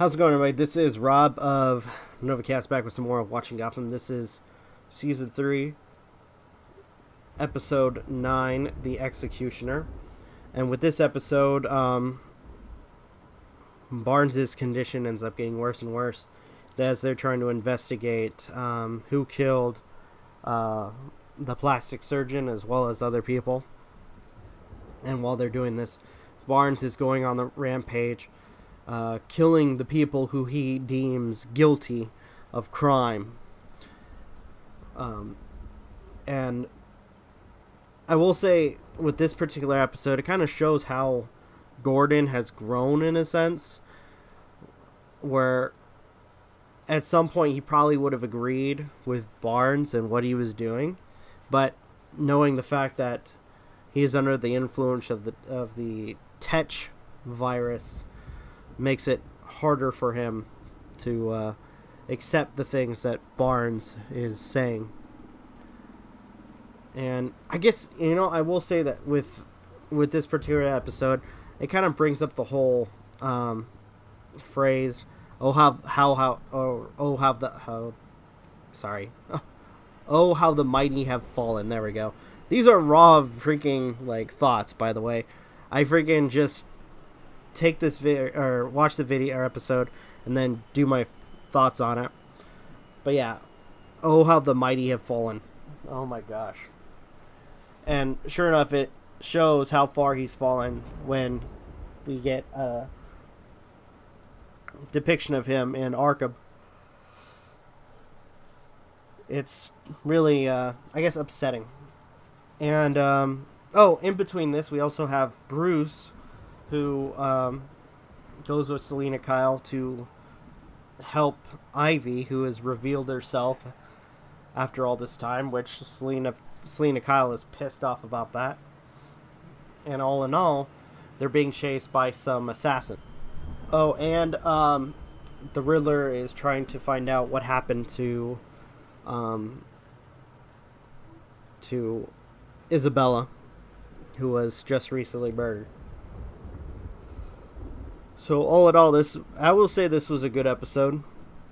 How's it going, everybody? This is Rob of Novakast back with some more of Watching Gotham. This is season three, episode nine, The Executioner. And with this episode, um, Barnes's condition ends up getting worse and worse as they're trying to investigate um, who killed uh, the plastic surgeon as well as other people. And while they're doing this, Barnes is going on the rampage, uh, killing the people who he deems guilty of crime. Um, and I will say, with this particular episode, it kind of shows how Gordon has grown in a sense, where at some point he probably would have agreed with Barnes and what he was doing, but knowing the fact that he is under the influence of the of the Tetch virus makes it harder for him to uh, accept the things that Barnes is saying. And I guess you know I will say that with with this particular episode, it kind of brings up the whole um, phrase Oh how how how oh oh how the how sorry. Oh how the mighty have fallen. There we go. These are raw freaking like thoughts by the way. I freaking just take this video or watch the video or episode and then do my thoughts on it. But yeah, oh how the mighty have fallen. Oh my gosh. And sure enough it shows how far he's fallen when we get a depiction of him in Arkham. It's really, uh, I guess, upsetting. And, um, oh, in between this, we also have Bruce, who um, goes with Selina Kyle to help Ivy, who has revealed herself after all this time, which Selina, Selina Kyle is pissed off about that. And all in all, they're being chased by some assassin. Oh, and um, the Riddler is trying to find out what happened to um, to Isabella, who was just recently murdered. So all in all, this I will say this was a good episode.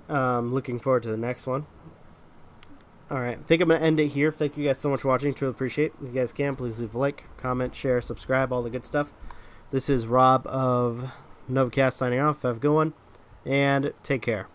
Um, looking forward to the next one. All right, I think I'm gonna end it here. Thank you guys so much for watching. Truly appreciate. If you guys can, please leave a like, comment, share, subscribe, all the good stuff. This is Rob of Novakast signing off. Have a good one, and take care.